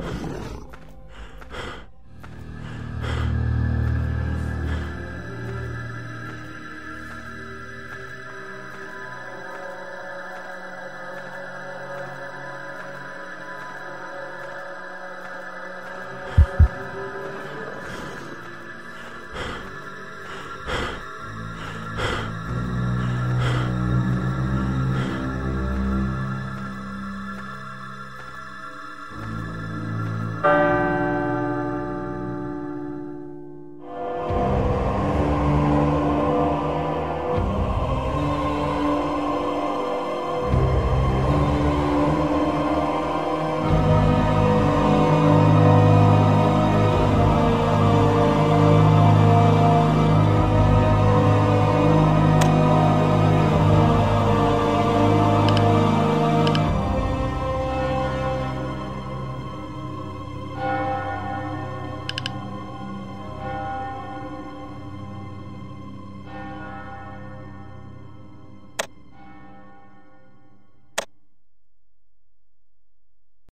Oh,